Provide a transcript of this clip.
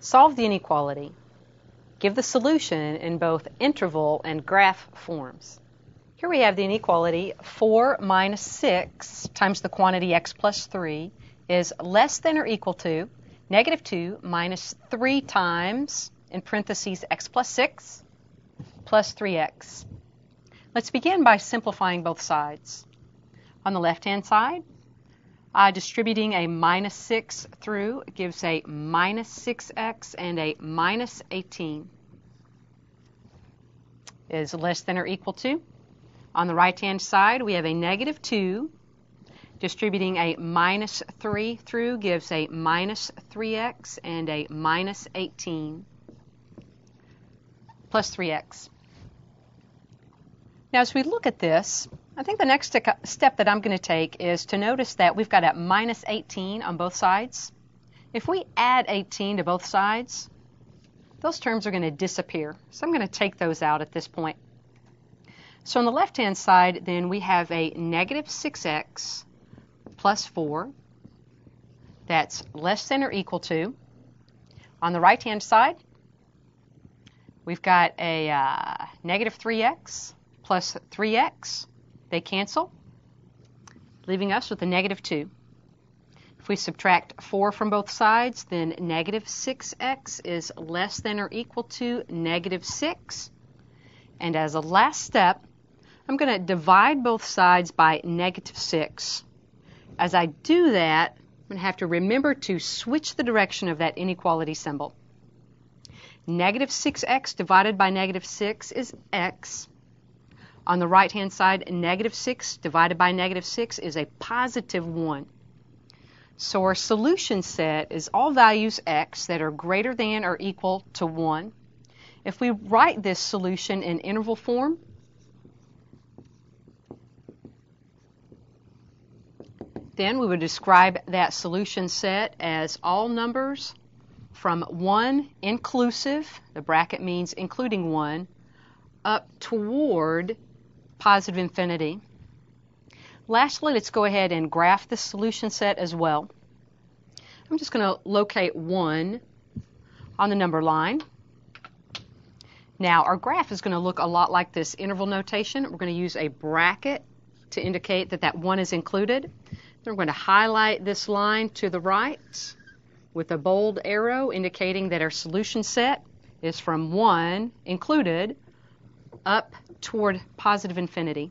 Solve the inequality. Give the solution in both interval and graph forms. Here we have the inequality 4 minus 6 times the quantity x plus 3 is less than or equal to negative 2 minus 3 times, in parentheses, x plus 6 plus 3x. Let's begin by simplifying both sides. On the left-hand side, uh, distributing a minus 6 through gives a minus 6x and a minus 18 is less than or equal to. On the right-hand side, we have a negative 2. Distributing a minus 3 through gives a minus 3x and a minus 18 plus 3x. Now, as we look at this, I think the next step that I'm going to take is to notice that we've got a minus 18 on both sides. If we add 18 to both sides, those terms are going to disappear. So I'm going to take those out at this point. So on the left-hand side, then we have a negative 6x plus 4. That's less than or equal to. On the right-hand side, we've got a uh, negative 3x plus 3x. They cancel, leaving us with a negative 2. If we subtract 4 from both sides, then negative 6x is less than or equal to negative 6. And as a last step, I'm going to divide both sides by negative 6. As I do that, I'm going to have to remember to switch the direction of that inequality symbol. Negative 6x divided by negative 6 is x. On the right-hand side, negative 6 divided by negative 6 is a positive 1. So our solution set is all values x that are greater than or equal to 1. If we write this solution in interval form, then we would describe that solution set as all numbers from 1 inclusive, the bracket means including 1, up toward positive infinity. Lastly, let's go ahead and graph the solution set as well. I'm just going to locate 1 on the number line. Now, our graph is going to look a lot like this interval notation. We're going to use a bracket to indicate that that 1 is included. Then we're going to highlight this line to the right with a bold arrow indicating that our solution set is from 1 included up toward positive infinity.